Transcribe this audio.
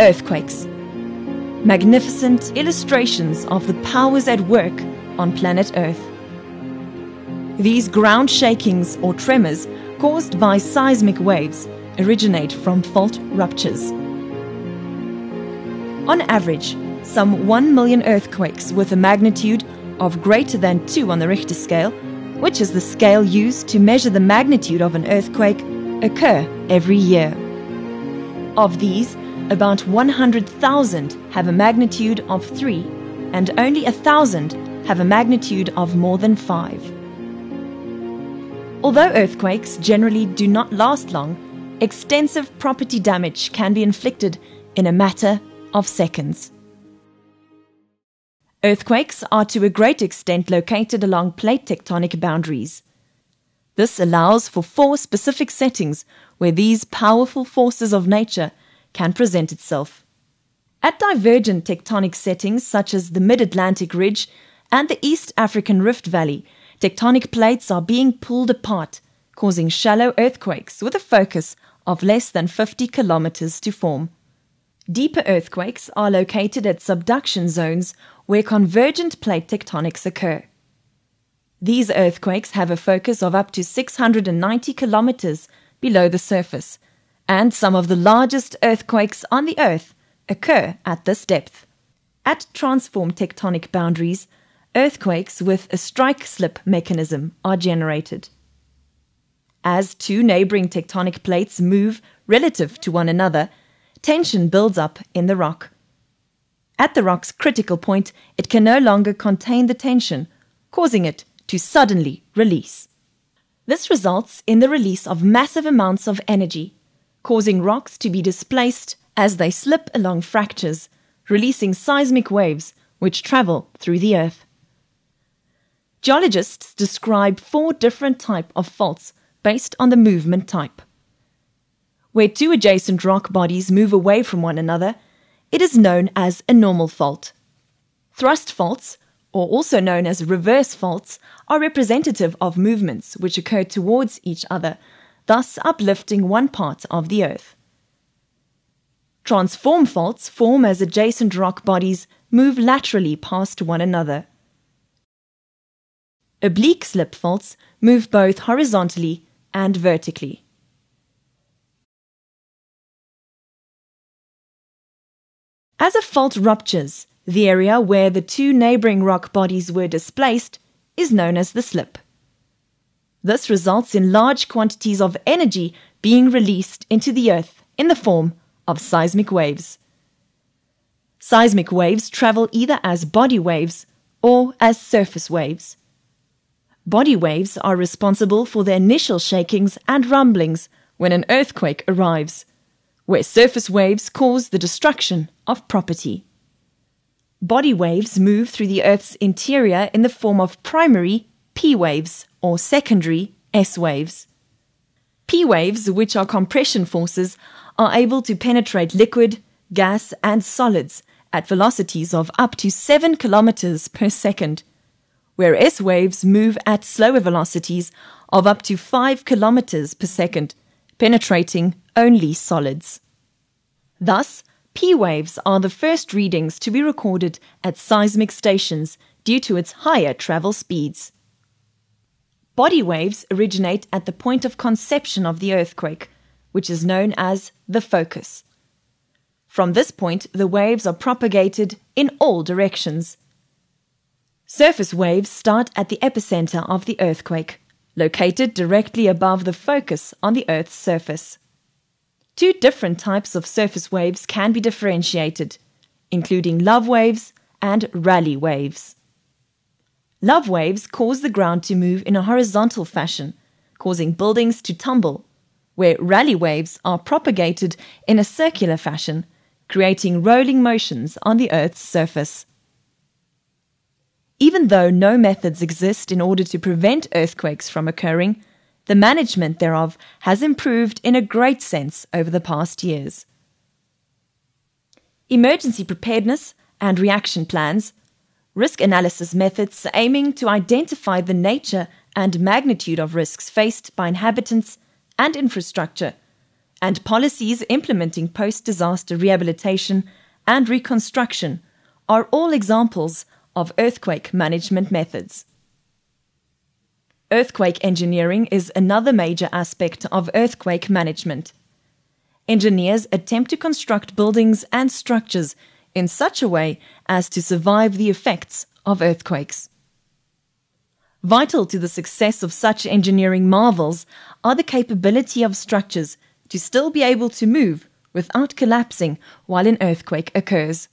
Earthquakes. Magnificent illustrations of the powers at work on planet Earth. These ground shakings or tremors caused by seismic waves originate from fault ruptures. On average, some 1 million earthquakes with a magnitude of greater than 2 on the Richter scale, which is the scale used to measure the magnitude of an earthquake, occur every year. Of these, about 100,000 have a magnitude of 3, and only 1,000 have a magnitude of more than 5. Although earthquakes generally do not last long, extensive property damage can be inflicted in a matter of seconds. Earthquakes are to a great extent located along plate tectonic boundaries. This allows for four specific settings where these powerful forces of nature can present itself. At divergent tectonic settings such as the Mid Atlantic Ridge and the East African Rift Valley, tectonic plates are being pulled apart, causing shallow earthquakes with a focus of less than 50 kilometers to form. Deeper earthquakes are located at subduction zones where convergent plate tectonics occur. These earthquakes have a focus of up to 690 kilometers below the surface, and some of the largest earthquakes on the Earth occur at this depth. At transform tectonic boundaries, earthquakes with a strike slip mechanism are generated. As two neighboring tectonic plates move relative to one another, tension builds up in the rock. At the rock's critical point, it can no longer contain the tension, causing it to suddenly release. This results in the release of massive amounts of energy, causing rocks to be displaced as they slip along fractures, releasing seismic waves which travel through the earth. Geologists describe four different types of faults based on the movement type. Where two adjacent rock bodies move away from one another, it is known as a normal fault. Thrust faults, or also known as reverse faults, are representative of movements which occur towards each other, thus uplifting one part of the Earth. Transform faults form as adjacent rock bodies move laterally past one another. Oblique slip faults move both horizontally and vertically. As a fault ruptures, the area where the two neighboring rock bodies were displaced is known as the slip. This results in large quantities of energy being released into the earth in the form of seismic waves. Seismic waves travel either as body waves or as surface waves. Body waves are responsible for the initial shakings and rumblings when an earthquake arrives where surface waves cause the destruction of property. Body waves move through the Earth's interior in the form of primary P waves or secondary S waves. P waves, which are compression forces, are able to penetrate liquid, gas, and solids at velocities of up to 7 kilometers per second, where S waves move at slower velocities of up to 5 kilometers per second, penetrating only solids. Thus, P waves are the first readings to be recorded at seismic stations due to its higher travel speeds. Body waves originate at the point of conception of the earthquake, which is known as the focus. From this point, the waves are propagated in all directions. Surface waves start at the epicenter of the earthquake, located directly above the focus on the Earth's surface. Two different types of surface waves can be differentiated, including love waves and Rayleigh waves. Love waves cause the ground to move in a horizontal fashion, causing buildings to tumble, where Rayleigh waves are propagated in a circular fashion, creating rolling motions on the Earth's surface. Even though no methods exist in order to prevent earthquakes from occurring, the management thereof has improved in a great sense over the past years. Emergency preparedness and reaction plans, risk analysis methods aiming to identify the nature and magnitude of risks faced by inhabitants and infrastructure, and policies implementing post disaster rehabilitation and reconstruction are all examples of earthquake management methods. Earthquake engineering is another major aspect of earthquake management. Engineers attempt to construct buildings and structures in such a way as to survive the effects of earthquakes. Vital to the success of such engineering marvels are the capability of structures to still be able to move without collapsing while an earthquake occurs.